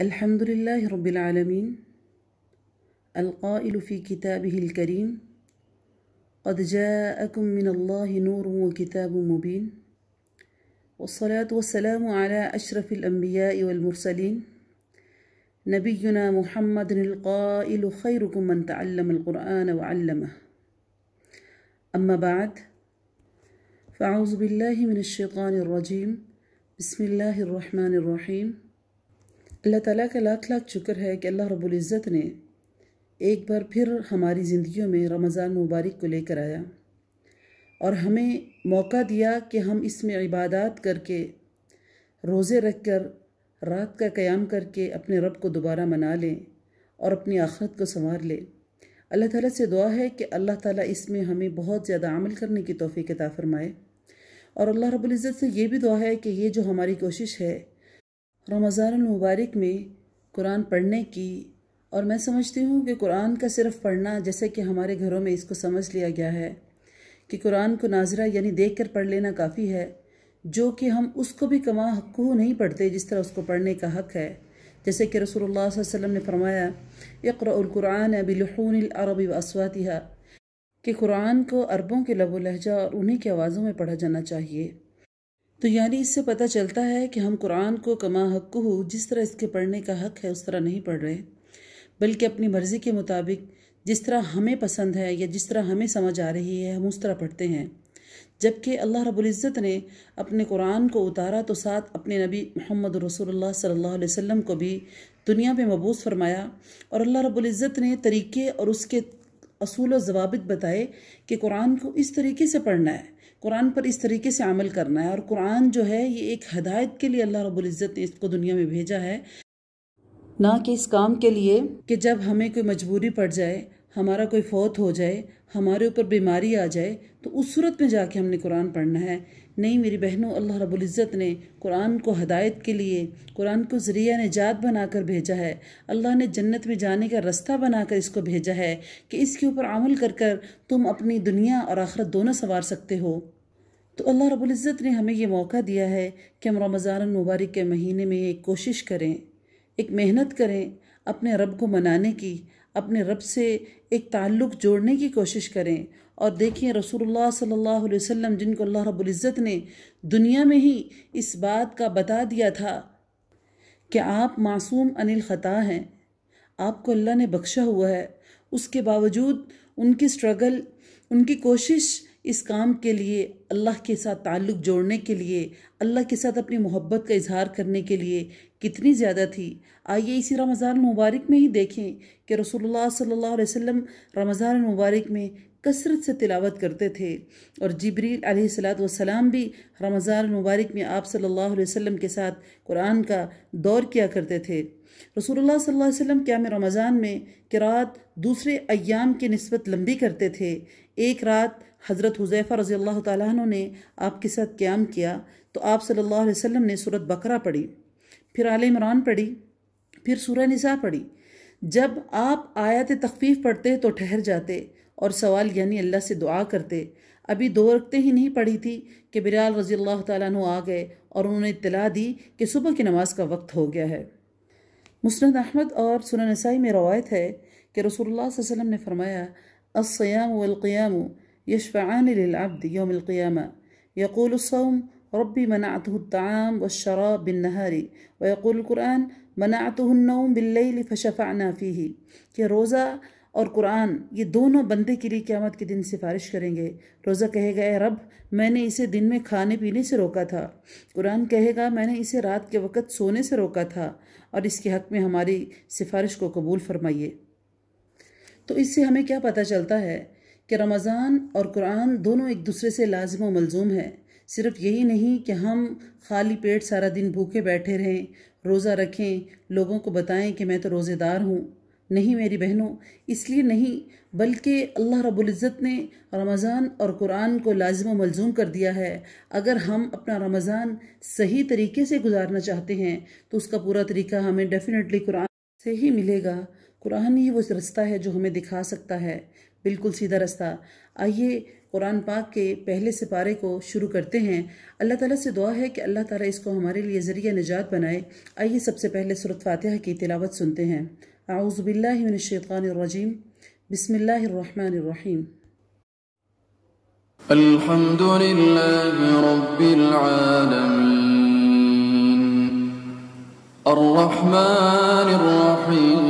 الحمد لله رب العالمين القائل في كتابه الكريم قد جاءكم من الله نور وكتاب مبين والصلاة والسلام على أشرف الأنبياء والمرسلين نبينا محمد القائل خيركم من تعلم القرآن وعلمه أما بعد فأعوذ بالله من الشيطان الرجيم بسم الله الرحمن الرحيم. اللہ تعالیٰ کا لاکھ لاکھ شکر ہے کہ اللہ رب العزت نے ایک بار پھر ہماری زندگیوں میں رمضان مبارک کو لے کر آیا اور ہمیں موقع دیا کہ ہم اس میں عبادات کر کے، روزے رکھ کر، رات کا قیام کر کے اپنے رب کو دوبارہ منا لیں اور اپنی آخرت کو سنوار لیں۔ اللہ تعالیٰ سے دعا ہے کہ اللہ تعالیٰ اس میں ہمیں بہت زیادہ عمل کرنے کی توفیق عطا فرمائے۔ اور اللہ رب العزت سے یہ بھی دعا ہے کہ یہ جو ہماری کوشش ہے رمضان المبارک میں قرآن پڑھنے کی، اور میں سمجھتی ہوں کہ قرآن کا صرف پڑھنا جیسے کہ ہمارے گھروں میں اس کو سمجھ لیا گیا ہے کہ قرآن کو ناظرہ یعنی دیکھ کر پڑھ لینا کافی ہے، جو کہ ہم اس کو بھی کما حق نہیں پڑھتے جس طرح اس کو پڑھنے کا حق ہے۔ جیسے کہ رسول اللہ صلی اللہ علیہ وسلم نے فرمایا، اقرأ القرآن بلحون العرب واسواتها کہ قرآن کو عربوں کے لب و لہجہ اور انہی کی آوازوں میں پڑھا جانا چاہیے۔ تو یعنی اس سے پتہ چلتا ہے کہ ہم قرآن کو کما حق ہو جس طرح اس کے پڑھنے کا حق ہے، اس طرح نہیں پڑھ رہے، بلکہ اپنی مرضی کے مطابق جس طرح ہمیں پسند ہے یا جس طرح ہمیں سمجھ آ رہی ہے، ہم اس طرح پڑھتے ہیں۔ جبکہ اللہ رب العزت نے اپنے قرآن کو اتارا تو ساتھ اپنے نبی محمد رسول اللہ صلی اللہ علیہ وسلم کو بھی دنیا میں مبوس فرمایا۔ اور اللہ رب العزت نے طریقے اور اس کے اصول و ضوابط بتائے کہ قرآن کو اس طریقے سے پڑھنا ہے قرآن پر اس طریقے سے عمل کرنا ہے اور قرآن جو ہے یہ ایک ہدایت کے لیے اللہ رب العزت نے اس کو دنیا میں بھیجا ہے۔ نہ کہ اس کام کے لیے کہ جب ہمیں کوئی مجبوری پڑ جائے ہمارا کوئی فوت ہو جائے، ہمارے اوپر بیماری آ جائے، تو اس صورت میں جا کے ہم نے قرآن پڑھنا ہے۔ نہیں میری بہنوں، اللہ رب العزت نے قرآن کو ہدایت کے لیے، قرآن کو ذریعہ نجات بنا کر بھیجا ہے۔ اللہ نے جنت میں جانے کا رستہ بنا کر اس کو بھیجا ہے کہ اس کے اوپر عمل کر کر تم اپنی دنیا اور آخرت دونوں سنوار سکتے ہو۔ تو اللہ رب العزت نے ہمیں یہ موقع دیا ہے کہ ہم رمضان المبارک کے مہینے میں ایک کوشش کریں، ایک محنت کریں اپنے رب کو منانے کی اپنے رب سے ایک تعلق جوڑنے کی کوشش کریں۔ اور دیکھیں رسول اللہ صلی اللہ علیہ وسلم، جن کو اللہ رب العزت نے دنیا میں ہی اس بات کا بتا دیا تھا کہ آپ معصوم انل خطا ہیں۔ آپ کو اللہ نے بخشا ہوا ہے۔ اس کے باوجود ان کی سٹرگل ان کی کوشش اس کام کے لیے، اللہ کے ساتھ تعلق جوڑنے کے لیے، اللہ کے ساتھ اپنی محبت کا اظہار کرنے کے لیے کتنی زیادہ تھی۔ آئیے اسی رمضان المبارک میں ہی دیکھیں کہ رسول اللہ صلی اللہ علیہ وسلم رمضان المبارک میں کثرت سے تلاوت کرتے تھے۔ اور جبریل علیہ السلاۃ والسلام بھی رمضان المبارک میں آپ صلی اللہ علیہ وسلم کے ساتھ قرآن کا دور کیا کرتے تھے۔ رسول اللہ صلی اللہ علیہ وسلم قیام رمضان میں کہ رات دوسرے ایام کی نسبت لمبی کرتے تھے۔ ایک رات حضرت حضیفہ رضی اللہ تعالیٰ عنہ نے آپ کے ساتھ قیام کیا تو آپ صلی اللہ علیہ وسلم نے صورت بقرہ پڑھی، پھر آل عمران پڑھی، پھر سورہ نساء پڑھی۔ جب آپ آیات تخفیف پڑھتے تو ٹھہر جاتے اور سوال یعنی اللہ سے دعا کرتے۔ ابھی دو رکھتے ہی نہیں پڑھی تھی کہ بلال رضی اللہ تعالیٰ عنہ آ گئے اور انہوں نے اطلاع دی کہ صبح کی نماز کا وقت ہو گیا ہے۔ مسند احمد اور سنن نسائی میں روایت ہے کہ رسول اللہ صلی اللہ علیہ وسلم نے فرمایا، الصیام والقیام يشفعان للعبد يوم القيامة. يقول الصوم، ربي منعته الطعام والشراب بالنهار. ويقول القرآن، منعته النوم بالليل فشفعنا فيه. کہ روزہ اور قرآن، یہ دونوں بندے کے لیے قیامت کے دن سفارش کریں گے. روزہ کہے گا، اے رب، میں نے اسے دن میں کھانے پینے سے روکا تھا. قرآن کہے گا، میں نے اسے رات کے وقت سونے سے روکا تھا اور اس کے حق میں ہماری سفارش کو قبول فرمائیے. تو اس سے ہمیں کیا پتہ چلتا ہے؟ کہ رمضان اور قرآن دونوں ایک دوسرے سے لازم و ملزوم ہیں۔ صرف یہی نہیں کہ ہم خالی پیٹ سارا دن بھوکے بیٹھے رہیں، روزہ رکھیں، لوگوں کو بتائیں کہ میں تو روزے دار ہوں۔ نہیں میری بہنوں، اس لیے نہیں، بلکہ اللہ رب العزت نے رمضان اور قرآن کو لازم و ملزوم کر دیا ہے۔ اگر ہم اپنا رمضان صحیح طریقے سے گزارنا چاہتے ہیں، تو اس کا پورا طریقہ ہمیں ڈیفینیٹلی قرآن سے ہی ملے گا۔ قرآن ہی وہ رستہ ہے جو ہمیں دکھا سکتا ہے۔ بالکل سیدھا رستہ۔ آئیے قرآن پاک کے پہلے سپارے کو شروع کرتے ہیں۔ اللہ تعالیٰ سے دعا ہے کہ اللہ تعالیٰ اس کو ہمارے لیے ذریعہ نجات بنائے۔ آئیے سب سے پہلے صورت فاتحہ کی تلاوت سنتے ہیں۔ اعوذ باللہ من الشیطان الرجیم۔ بسم اللہ الرحمن الرحیم۔ الحمد لله رب العالمين الرحمن الرحيم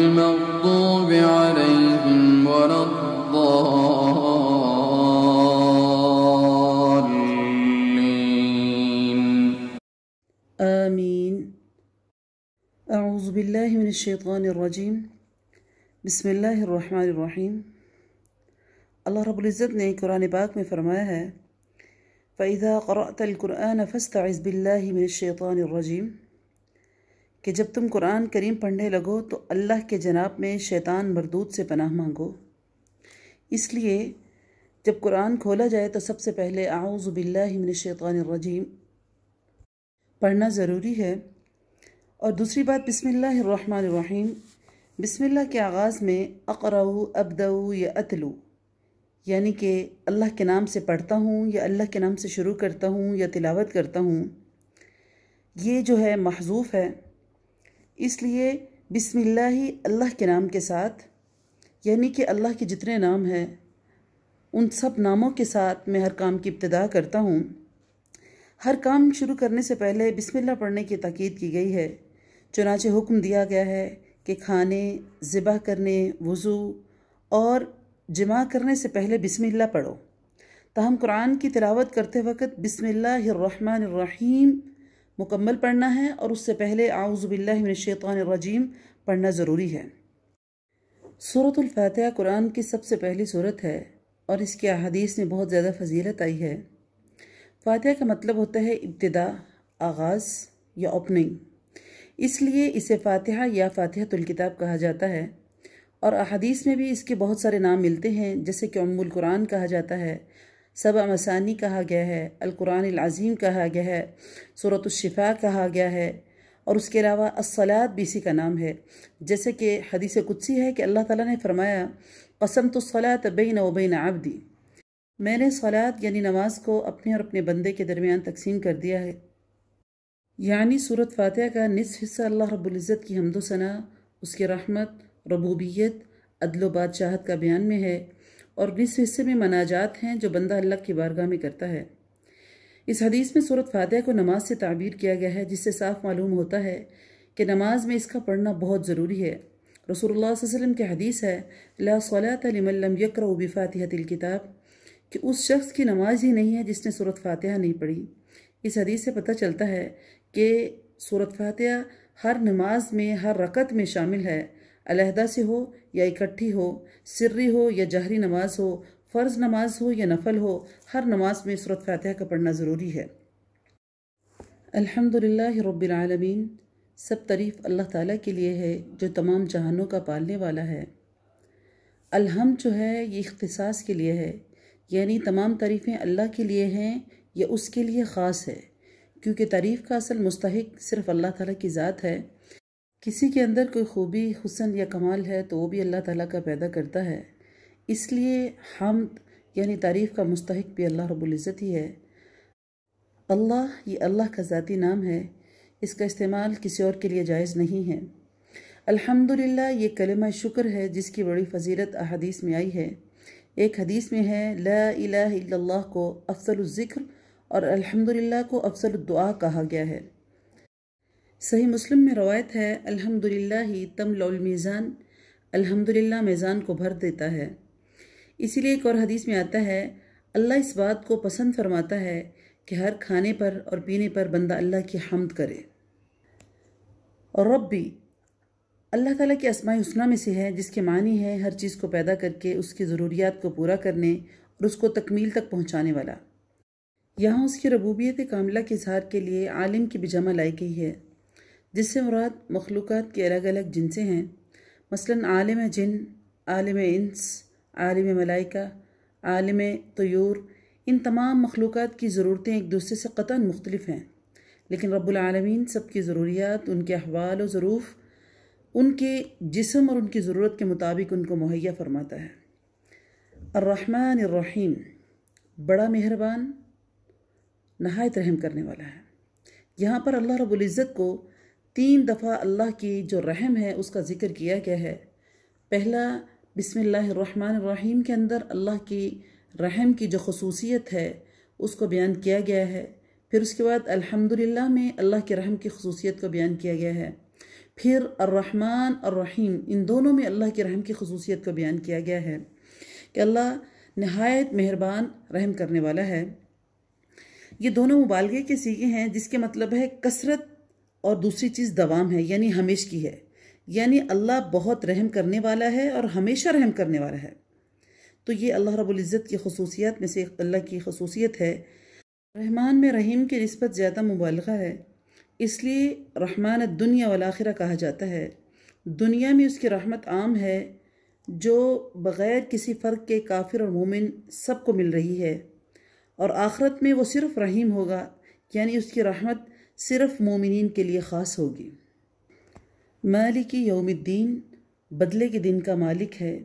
باللہ من الشیطان الرجیم۔ بسم اللہ الرحمن الرحیم۔ اللہ رب العزت نے قرآن پاک میں فرمایا ہے، فَإِذَا قَرَأْتَ الْقُرْآنَ فَاسْتَعِذْ بِاللَّهِ مِنَ الشَّيْطَانِ الرَّجِيمِ۔ کہ جب تم قرآن کریم پڑھنے لگو تو اللہ کے جناب میں شیطان مردود سے پناہ مانگو۔ اس لیے جب قرآن کھولا جائے تو سب سے پہلے اعوذ باللہ من الشیطان الرجیم۔ پڑھنا ضروری ہے اور دوسری بات، بسم اللہ الرحمن الرحیم۔ بسم اللہ کے آغاز میں اقرأو ابدو یا اتلو یعنی کہ اللہ کے نام سے پڑھتا ہوں یا اللہ کے نام سے شروع کرتا ہوں یا تلاوت کرتا ہوں، یہ جو ہے محذوف ہے۔ اس لیے بسم اللہ اللہ کے نام کے ساتھ یعنی کہ اللہ کے جتنے نام ہیں، ان سب ناموں کے ساتھ میں ہر کام کی ابتدا کرتا ہوں۔ ہر کام شروع کرنے سے پہلے بسم اللہ پڑھنے کی تاکید کی گئی ہے۔ چنانچہ حکم دیا گیا ہے کہ کھانے، ذبح کرنے، وضو اور جمع کرنے سے پہلے بسم اللہ پڑھو۔ تاہم قرآن کی تلاوت کرتے وقت بسم اللہ الرحمن الرحیم مکمل پڑھنا ہے اور اس سے پہلے اعوذ باللہ من الشیطان الرجیم پڑھنا ضروری ہے۔ صورت الفاتحہ قرآن کی سب سے پہلی صورت ہے اور اس کی احادیث میں بہت زیادہ فضیلت آئی ہے۔ فاتحہ کا مطلب ہوتا ہے ابتدا، آغاز یا اوپننگ اس لیے اسے فاتحہ یا فاتحۃ الکتاب کہا جاتا ہے۔ اور احادیث میں بھی اس کے بہت سارے نام ملتے ہیں، جیسے کہ ام القرآن کہا جاتا ہے، سبع مسانی کہا گیا ہے، القرآن العظیم کہا گیا ہے صورت الشفا کہا گیا ہے، اور اس کے علاوہ الصلاۃ بھی اسی کا نام ہے۔ جیسے کہ حدیث قدسی ہے کہ اللہ تعالیٰ نے فرمایا قسم تو صلاۃ بین و بین عبدی۔ میں نے صلاۃ یعنی نماز کو اپنے اور اپنے بندے کے درمیان تقسیم کر دیا ہے۔ یعنی صورت فاتحہ کا نصف حصہ اللہ رب العزت کی حمد و ثناء اس کی رحمت، ربوبیت، عدل و بادشاہت کا بیان میں ہے اور نصف حصے میں مناجات ہیں جو بندہ اللہ کی بارگاہ میں کرتا ہے۔ اس حدیث میں صورت فاتحہ کو نماز سے تعبیر کیا گیا ہے، جس سے صاف معلوم ہوتا ہے کہ نماز میں اس کا پڑھنا بہت ضروری ہے۔ رسول اللہ صلی اللہ علیہ وسلم کی حدیث ہے، لا صلاة لمن لم يقرأ بفاتحة الكتاب، کہ اس شخص کی نماز ہی نہیں ہے جس نے صورت فاتحہ نہیں پڑھی۔ اس حدیث سے پتہ چلتا ہے کہ صورت فاتحہ ہر نماز میں، ہر رکعت میں شامل ہے۔ علیحدہ سے ہو یا اکٹھی ہو، سری ہو یا جہری نماز ہو، فرض نماز ہو یا نفل ہو، ہر نماز میں صورت فاتحہ کا پڑھنا ضروری ہے۔ الحمد للہ رب العالمین، سب تعریف اللہ تعالیٰ کے لیے ہے جو تمام جہانوں کا پالنے والا ہے۔ الحمد جو ہے، یہ اختصاص کے لیے ہے۔ یعنی تمام تعریفیں اللہ کے لیے ہیں یا اس کے لیے خاص ہے، کیونکہ تعریف کا اصل مستحق صرف اللہ تعالیٰ کی ذات ہے۔ کسی کے اندر کوئی خوبی، حسن یا کمال ہے تو وہ بھی اللہ تعالیٰ کا پیدا کرتا ہے۔ اس لیے حمد یعنی تعریف کا مستحق بھی اللہ رب العزت ہی ہے۔ اللہ، یہ اللہ کا ذاتی نام ہے۔ اس کا استعمال کسی اور کے لیے جائز نہیں ہے۔ الحمدللہ، یہ کلمہ شکر ہے جس کی بڑی فضیلت احادیث میں آئی ہے۔ ایک حدیث میں ہے، لا الہ الا اللہ کو افضل الذکر اور الحمدللہ کو افضل الدعا کہا گیا ہے۔ صحیح مسلم میں روایت ہے، الحمدللہ ہی تم المیزان، الحمدللہ میزان کو بھر دیتا ہے۔ اسی لیے ایک اور حدیث میں آتا ہے، اللہ اس بات کو پسند فرماتا ہے کہ ہر کھانے پر اور پینے پر بندہ اللہ کی حمد کرے۔ اور رب بھی اللہ تعالیٰ کی اسماء حسنہ میں سے ہے، جس کے معنی ہے ہر چیز کو پیدا کر کے، اس کی ضروریات کو پورا کرنے اور اس کو تکمیل تک پہنچانے والا۔ یہاں اس کی ربوبیت کاملہ کے اظہار کے لیے عالم کی بجامہ لائی گئی ہے، جس سے مراد مخلوقات کے الگ الگ جنسیں ہیں۔ مثلا عالم جن، عالم انس، عالم ملائکہ، عالم طیور، ان تمام مخلوقات کی ضرورتیں ایک دوسرے سے قطعا مختلف ہیں۔ لیکن رب العالمین سب کی ضروریات، ان کے احوال و ظروف، ان کے جسم اور ان کی ضرورت کے مطابق ان کو مہیا فرماتا ہے۔ الرحمن الرحیم، بڑا مہربان نہایت رحم کرنے والا ہے۔ یہاں پر اللہ رب العزت کو تین دفعہ اللہ کی جو رحم ہے، اس کا ذکر کیا گیا ہے۔ پہلا، بسم اللہ الرحمن الرحیم کے اندر اللہ کی رحم کی جو خصوصیت ہے، اس کو بیان کیا گیا ہے۔ پھر اس کے بعد، الحمدللہ میں اللہ کے رحم کی خصوصیت کو بیان کیا گیا ہے۔ پھر، الرحمن الرحیم، ان دونوں میں اللہ کی رحم کی خصوصیت کو بیان کیا گیا ہے۔ کہ اللہ نہایت مہربان، رحم کرنے والا ہے۔ یہ دونوں مبالغے کے سیگے ہیں جس کے مطلب ہے کثرت اور دوسری چیز دوام ہے یعنی ہمیش کی ہے۔ یعنی اللہ بہت رحم کرنے والا ہے اور ہمیشہ رحم کرنے والا ہے۔ تو یہ اللہ رب العزت کی خصوصیات میں سے اللہ کی خصوصیت ہے۔ رحمان میں رحیم کی نسبت زیادہ مبالغہ ہے۔ اس لیے رحمان الدنیا والآخرہ کہا جاتا ہے۔ دنیا میں اس کی رحمت عام ہے جو بغیر کسی فرق کے کافر اور مومن سب کو مل رہی ہے۔ اور آخرت میں وہ صرف رحیم ہوگا یعنی اس کی رحمت صرف مومنین کے لیے خاص ہوگی۔ مالکی یوم الدین، بدلے کے دن کا مالک ہے۔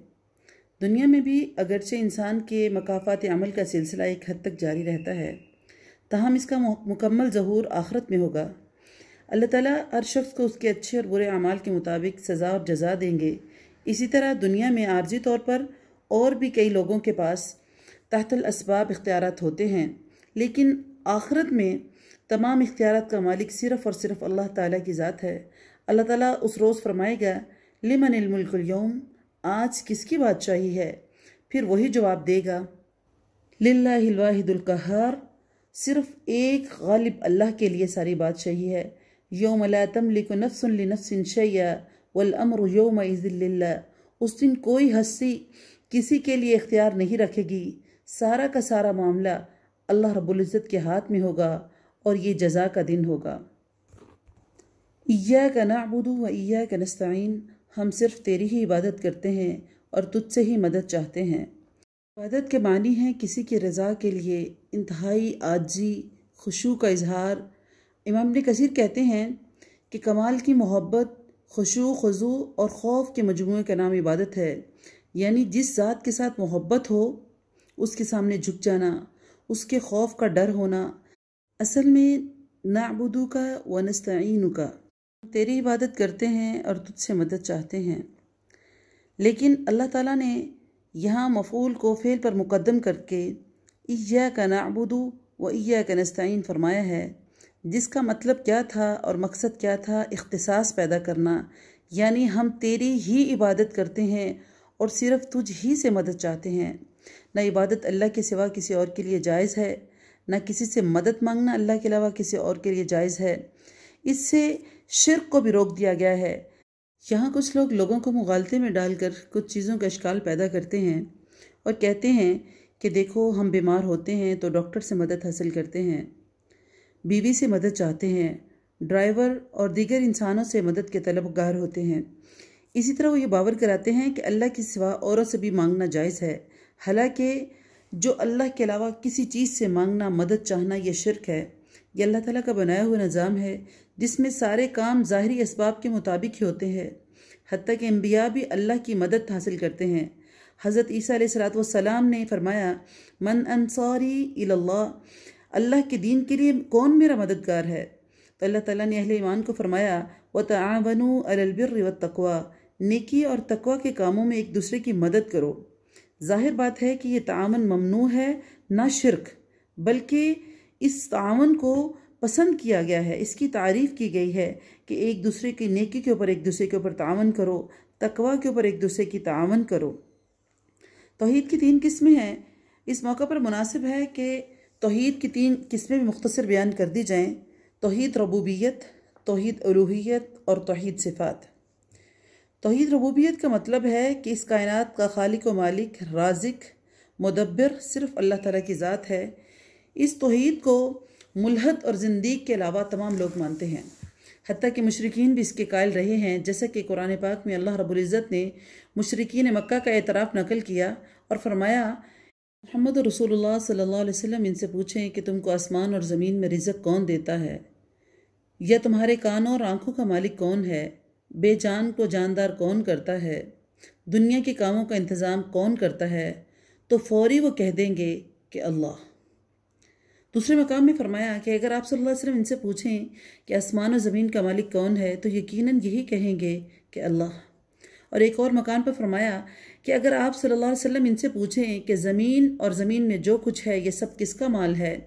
دنیا میں بھی اگرچہ انسان کے مقافات عمل کا سلسلہ ایک حد تک جاری رہتا ہے، تاہم اس کا مکمل ظہور آخرت میں ہوگا۔ اللہ تعالیٰ ہر شخص کو اس کے اچھے اور برے اعمال کے مطابق سزا اور جزا دیں گے۔ اسی طرح دنیا میں عارضی طور پر اور بھی کئی لوگوں کے پاس تحت الاسباب اختیارات ہوتے ہیں۔ لیکن آخرت میں تمام اختیارات کا مالک صرف اور صرف اللہ تعالیٰ کی ذات ہے۔ اللہ تعالیٰ اس روز فرمائے گا، لمن الملک اليوم؟ آج کس کی بادشاہی ہے؟ پھر وہی جواب دے گا، للہ الواحد القہار، صرف ایک غالب اللہ کے لیے ساری بادشاہی ہے۔ یوم لا تملک نفس لنفس شیئا والامر یوم للہ۔ اس دن کوئی ہستی کسی کے لیے اختیار نہیں رکھے گی۔ سارا کا سارا معاملہ اللہ رب العزت کے ہاتھ میں ہوگا اور یہ جزا کا دن ہوگا۔ ایاک نعبد و ایاک نستعین، ہم صرف تیری ہی عبادت کرتے ہیں اور تجھ سے ہی مدد چاہتے ہیں۔ عبادت کے معنی ہیں کسی کی رضا کے لیے انتہائی آجی خوشو کا اظہار۔ امام نے کثیر کہتے ہیں کہ کمال کی محبت خوشو خضو اور خوف کے مجموعے کا نام عبادت ہے یعنی جس ذات کے ساتھ محبت ہو اس کے سامنے جھک جانا، اس کے خوف کا ڈر ہونا۔ اصل میں نعبدو کا و نستعین کا تیری عبادت کرتے ہیں اور تجھ سے مدد چاہتے ہیں۔ لیکن اللہ تعالیٰ نے یہاں مفعول کو فعل پر مقدم کر کے ایہ کا نعبدو و ایہ کا نستعین فرمایا ہے، جس کا مطلب کیا تھا اور مقصد کیا تھا اختصاص پیدا کرنا۔ یعنی ہم تیری ہی عبادت کرتے ہیں اور صرف تجھ ہی سے مدد چاہتے ہیں۔ نہ عبادت اللہ کے سوا کسی اور کے لیے جائز ہے، نہ کسی سے مدد مانگنا اللہ کے علاوہ کسی اور کے لیے جائز ہے۔ اس سے شرک کو بھی روک دیا گیا ہے۔ یہاں کچھ لوگ لوگوں کو مغالطے میں ڈال کر کچھ چیزوں کا اشکال پیدا کرتے ہیں اور کہتے ہیں کہ دیکھو ہم بیمار ہوتے ہیں تو ڈاکٹر سے مدد حاصل کرتے ہیں۔ بیوی سے مدد چاہتے ہیں، ڈرائیور اور دیگر انسانوں سے مدد کے طلب گار ہوتے ہیں۔ اسی طرح وہ یہ باور کراتے ہیں کہ اللہ کے سوا اوروں سے بھی مانگنا جائز ہے۔ حالانکہ جو اللہ کے علاوہ کسی چیز سے مانگنا، مدد چاہنا یہ شرک ہے، یہ اللہ تعالیٰ کا بنایا ہوا نظام ہے، جس میں سارے کام ظاہری اسباب کے مطابق ہی ہوتے ہیں، حتیٰ کہ انبیاء بھی اللہ کی مدد حاصل کرتے ہیں۔ حضرت عیسیٰ علیہ السلاۃ والسلام نے فرمایا، من انصاری اللہ اللہ کے دین کے لیے کون میرا مددگار ہے؟ تو اللہ تعالیٰ نے اہل ایمان کو فرمایا و تعاونو البر و تقوا نیکی اور تقوا کے کاموں میں ایک دوسرے کی مدد کرو۔ ظاہر بات ہے کہ یہ تعاون ممنوع ہے، نہ شرک، بلکہ اس تعاون کو پسند کیا گیا ہے، اس کی تعریف کی گئی ہے کہ ایک دوسرے کی نیکی کے اوپر، ایک دوسرے کے اوپر تعاون کرو تقوا کے اوپر ایک دوسرے کی تعاون کرو۔ توحید کی تین قسمیں ہیں۔ اس موقع پر مناسب ہے کہ توحید کی تین قسمیں بھی مختصر بیان کر دی جائیں۔ توحید ربوبیت، توحید الوحیت اور توحید صفات۔ توحید ربوبیت کا مطلب ہے کہ اس کائنات کا خالق و مالک، رازق، مدبر صرف اللہ تعالیٰ کی ذات ہے۔ اس توحید کو ملحد اور زندیق کے علاوہ تمام لوگ مانتے ہیں۔ حتیٰ کہ مشرقین بھی اس کے قائل رہے ہیں، جیسا کہ قرآن پاک میں اللہ رب العزت نے مشرقین مکہ کا اعتراف نقل کیا اور فرمایا، محمد رسول اللہ صلی اللہ علیہ وسلم ان سے پوچھیں کہ تم کو آسمان اور زمین میں رزق کون دیتا ہے؟ یا تمہارے کانوں اور آنکھوں کا مالک کون ہے؟ بے جان کو جاندار کون کرتا ہے؟ دنیا کے کاموں کا انتظام کون کرتا ہے؟ تو فوری وہ کہہ دیں گے کہ اللہ۔ دوسرے مقام میں فرمایا کہ اگر آپ صلی اللہ علیہ وسلم ان سے پوچھیں کہ آسمان و زمین کا مالک کون ہے، تو یقیناً یہی کہیں گے کہ اللہ۔ اور ایک اور مکان پر فرمایا کہ اگر آپ صلی اللہ علیہ وسلم ان سے پوچھیں کہ زمین اور زمین میں جو کچھ ہے، یہ سب کس کا مال ہے؟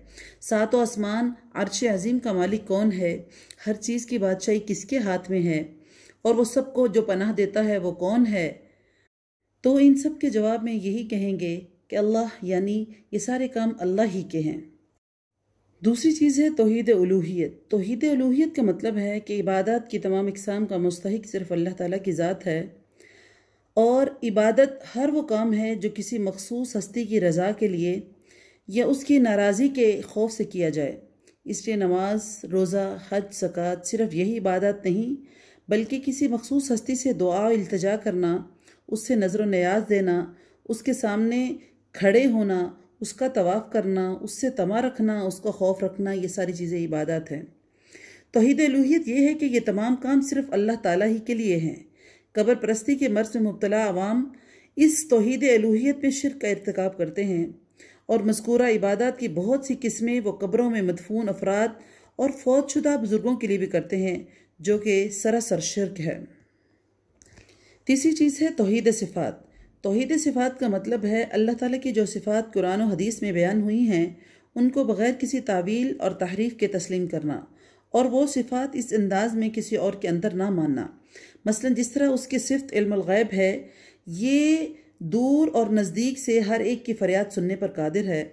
سات و آسمان، عرش عظیم کا مالک کون ہے؟ ہر چیز کی بادشاہی کس کے ہاتھ میں ہے؟ اور وہ سب کو جو پناہ دیتا ہے وہ کون ہے؟ تو ان سب کے جواب میں یہی کہیں گے کہ اللہ یعنی یہ سارے کام اللہ ہی کے ہیں۔ دوسری چیز ہے توحید الوحیت توحید الوحیت کا مطلب ہے کہ عبادت کی تمام اقسام کا مستحق صرف اللہ تعالیٰ کی ذات ہے۔ اور عبادت ہر وہ کام ہے جو کسی مخصوص ہستی کی رضا کے لیے یا اس کی ناراضی کے خوف سے کیا جائے۔ اس لیے نماز، روزہ، حج سکات صرف یہی عبادت نہیں بلکہ کسی مخصوص ہستی سے دعا و التجا کرنا، اس سے نظر و نیاز دینا، اس کے سامنے کھڑے ہونا، اس کا طواف کرنا، اس سے تما رکھنا، اس کا خوف رکھنا، یہ ساری چیزیں عبادت ہیں۔ توحید الوحیت یہ ہے کہ یہ تمام کام صرف اللہ تعالیٰ ہی کے لیے ہیں۔ قبر پرستی کے مرض میں مبتلا عوام اس توحید الوحیت میں شرک کا ارتکاب کرتے ہیں اور مذکورہ عبادات کی بہت سی قسمیں وہ قبروں میں مدفون افراد اور فوت شدہ بزرگوں کے لیے بھی کرتے ہیں۔ جو کہ سراسر شرک ہے۔ تیسری چیز ہے توحید صفات۔ توحید صفات کا مطلب ہے اللہ تعالیٰ کی جو صفات قرآن و حدیث میں بیان ہوئی ہیں، ان کو بغیر کسی تعویل اور تحریف کے تسلیم کرنا اور وہ صفات اس انداز میں کسی اور کے اندر نہ ماننا۔ مثلا جس طرح اس کی صفت علم الغیب ہے، یہ دور اور نزدیک سے ہر ایک کی فریاد سننے پر قادر ہے۔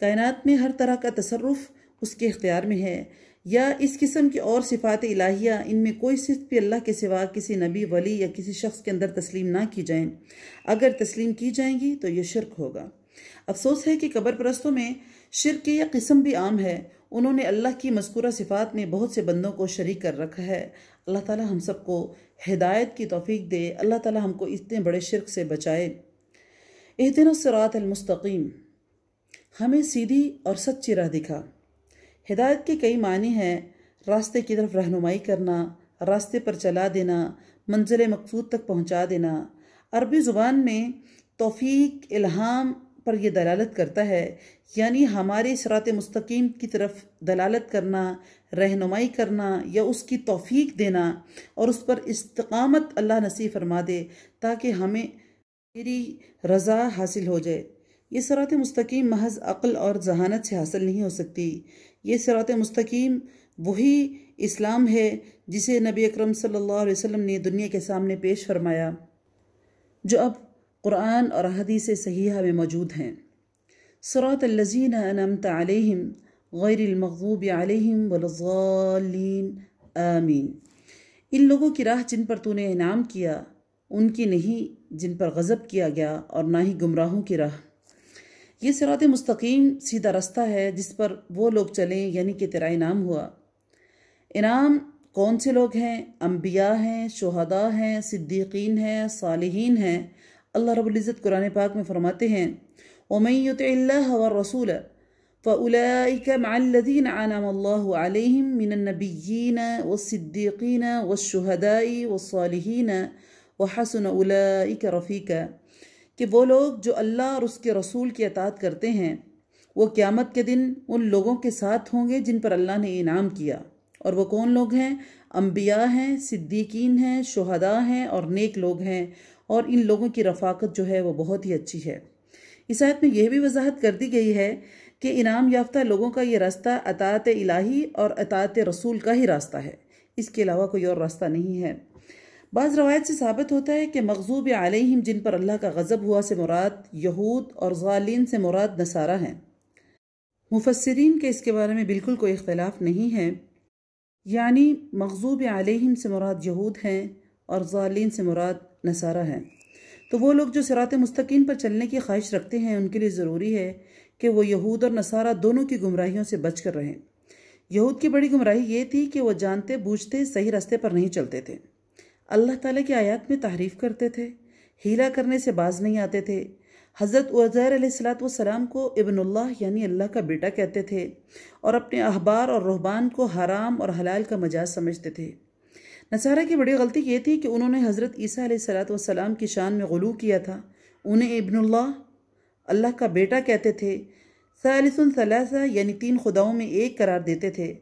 کائنات میں ہر طرح کا تصرف اس کے اختیار میں ہے۔ یا اس قسم کی اور صفات الہیہ، ان میں کوئی صرف بھی اللہ کے سوا کسی نبی، ولی یا کسی شخص کے اندر تسلیم نہ کی جائیں۔ اگر تسلیم کی جائیں گی تو یہ شرک ہوگا۔ افسوس ہے کہ قبر پرستوں میں شرک کی یہ قسم بھی عام ہے۔ انہوں نے اللہ کی مذکورہ صفات میں بہت سے بندوں کو شریک کر رکھا ہے۔ اللہ تعالی ہم سب کو ہدایت کی توفیق دے۔ اللہ تعالی ہم کو اتنے بڑے شرک سے بچائے۔ اہدن الصراط المستقیم۔ ہمیں سیدھی اور سچی راہ دکھا۔ ہدایت کے کئی معنی ہیں۔ راستے کی طرف رہنمائی کرنا، راستے پر چلا دینا، منزل مقصود تک پہنچا دینا۔ عربی زبان میں توفیق، الہام پر یہ دلالت کرتا ہے یعنی ہمارے صراط مستقیم کی طرف دلالت کرنا، رہنمائی کرنا یا اس کی توفیق دینا اور اس پر استقامت اللہ نصیب فرما دے تاکہ ہمیں میری رضا حاصل ہو جائے۔ یہ صراط مستقیم محض عقل اور ذہانت سے حاصل نہیں ہو سکتی۔ یہ صراط مستقیم وہی اسلام ہے جسے نبی اکرم صلی اللہ علیہ وسلم نے دنیا کے سامنے پیش فرمایا، جو اب قرآن اور حدیث صحیحہ میں موجود ہیں۔ صراط الذین انمت علیہم غیر المغضوب علیہم والضالین آمین۔ ان لوگوں کی راہ جن پر تو نے انعام کیا، ان کی نہیں جن پر غضب کیا گیا اور نہ ہی گمراہوں کی راہ۔ یہ سرات مستقیم سیدھا رستہ ہے جس پر وہ لوگ چلیں یعنی کہ تیرا انعام ہوا۔ انعام کون سے لوگ ہیں؟ انبیاء ہیں، شہداء ہیں، صدیقین ہیں، صالحین ہیں۔ اللہ رب العزت قرآن پاک میں فرماتے ہیں، وَمَن يُتِعِ اللَّهَ وَالرَّسُولَ فَأُولَئِكَ مَعَ الَّذِينَ عَنَمَ اللَّهُ عَلَيْهِم مِّنَ النَّبِيِّينَ وَالصِّدِّيقِينَ وَالشُّهَدَاءِ وَالصَّالِحِينَ وَحَسُنَ أُولَئِكَ رَفِيقًا کہ وہ لوگ جو اللہ اور اس کے رسول کی اطاعت کرتے ہیں، وہ قیامت کے دن ان لوگوں کے ساتھ ہوں گے جن پر اللہ نے انعام کیا۔ اور وہ کون لوگ ہیں؟ انبیاء ہیں، صدیقین ہیں، شہداء ہیں اور نیک لوگ ہیں۔ اور ان لوگوں کی رفاقت جو ہے وہ بہت ہی اچھی ہے۔ اس آیت میں یہ بھی وضاحت کر دی گئی ہے کہ انعام یافتہ لوگوں کا یہ راستہ اطاعت الہی اور اطاعت رسول کا ہی راستہ ہے۔ اس کے علاوہ کوئی اور راستہ نہیں ہے۔ بعض روایت سے ثابت ہوتا ہے کہ مغضوب علیہم، جن پر اللہ کا غضب ہوا سے مراد یہود اور غالین سے مراد نصارہ ہیں۔ مفسرین کے اس کے بارے میں بالکل کوئی اختلاف نہیں ہے۔ یعنی مغضوب علیہم سے مراد یہود ہیں اور غالین سے مراد نصارہ ہیں۔ تو وہ لوگ جو سرات مستقین پر چلنے کی خواہش رکھتے ہیں، ان کے لیے ضروری ہے کہ وہ یہود اور نصارہ دونوں کی گمراہیوں سے بچ کر رہیں۔ یہود کی بڑی گمراہی یہ تھی کہ وہ جانتے، بوجھتے، صحیح راستے پر نہیں چلتے تھے۔ اللہ تعالیٰ کی آیات میں تعریف کرتے تھے، ہیلا کرنے سے باز نہیں آتے تھے۔ حضرت عزیر علیہ السلاۃ والسلام کو ابن اللہ یعنی اللہ کا بیٹا کہتے تھے اور اپنے احبار اور رحبان کو حرام اور حلال کا مجاز سمجھتے تھے۔ نصارہ کی بڑی غلطی یہ تھی کہ انہوں نے حضرت عیسیٰ علیہ السلاۃ والسلام کی شان میں غلو کیا تھا۔ انہیں ابن اللہ اللہ کا بیٹا کہتے تھے۔ ثالث ثلاثہ یعنی تین خداؤں میں ایک قرار دیتے تھے۔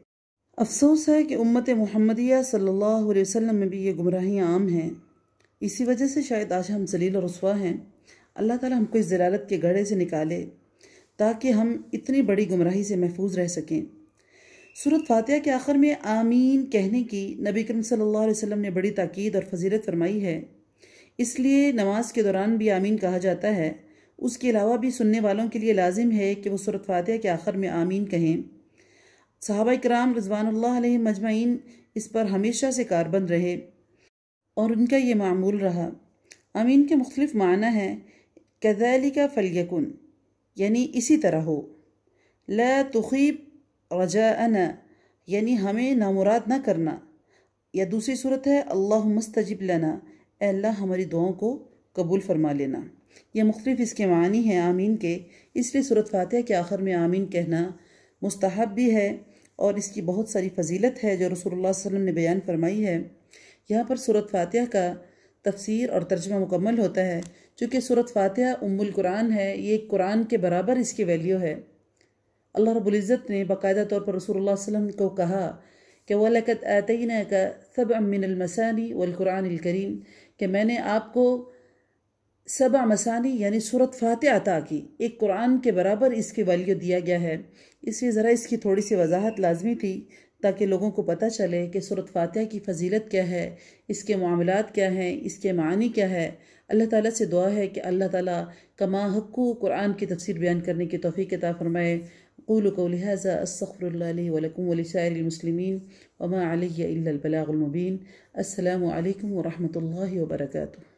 افسوس ہے کہ امت محمدیہ صلی اللہ علیہ وسلم میں بھی یہ گمراہیاں عام ہیں۔ اسی وجہ سے شاید آج ہم ذلیل اور رسوا ہیں۔ اللہ تعالی ہم کو اس ضلالت کے گڑھے سے نکالے تاکہ ہم اتنی بڑی گمراہی سے محفوظ رہ سکیں۔ صورت فاتحہ کے آخر میں آمین کہنے کی نبی کرم صلی اللہ علیہ وسلم نے بڑی تاکید اور فضیلت فرمائی ہے۔ اس لیے نماز کے دوران بھی آمین کہا جاتا ہے۔ اس کے علاوہ بھی سننے والوں کے لیے لازم ہے کہ وہ صورت فاتحہ کے آخر میں آمین کہیں۔ صحابہ کرام رضوان اللہ علیہ مجمعین اس پر ہمیشہ سے کاربند رہے اور ان کا یہ معمول رہا۔ آمین کے مختلف معنی ہیں کذالی کا فلیکن یعنی اسی طرح ہو۔ لا تخیب رجاءنا یعنی ہمیں نامراد نہ کرنا۔ یا دوسری صورت ہے اللہ مستجب لنا، اے اللہ ہماری دعاؤں کو قبول فرما لینا۔ یہ مختلف اس کے معنی ہیں آمین کے۔ اس لیے صورت فاتحہ کے آخر میں آمین کہنا مستحب بھی ہے۔ اور اس کی بہت ساری فضیلت ہے جو رسول اللہ صلی اللہ علیہ وسلم نے بیان فرمائی ہے۔ یہاں پر صورت فاتحہ کا تفسیر اور ترجمہ مکمل ہوتا ہے، چونکہ صورت فاتحہ ام القرآن ہے، یہ قرآن کے برابر اس کی ویلیو ہے۔ اللہ رب العزت نے باقاعدہ طور پر رسول اللہ صلی اللہ علیہ وسلم کو کہا کہ وَلَكَتْ آتَيْنَاكَ سَبْعًا مِّنَ الْمَسَانِ وَالْقُرْآنِ الْكَرِيمِ، کہ میں نے آپ کو سبع مسانی یعنی صورت فاتح عطا کی۔ ایک قرآن کے برابر اس کی ویلیو دیا گیا ہے۔ اس لیے ذرا اس کی تھوڑی سی وضاحت لازمی تھی تاکہ لوگوں کو پتہ چلے کہ صورت فاتحہ کی فضیلت کیا ہے، اس کے معاملات کیا ہیں، اس کے معنی کیا ہے۔ اللہ تعالیٰ سے دعا ہے کہ اللہ تعالیٰ کما حقو قرآن کی تفسیر بیان کرنے کی توفیق عطا فرمائے۔ قول قول هذا استغفر الله لي ولكم ولسائر المسلمين وما علي إلا البلاغ المبين السلام عليكم ورحمة الله وبركاته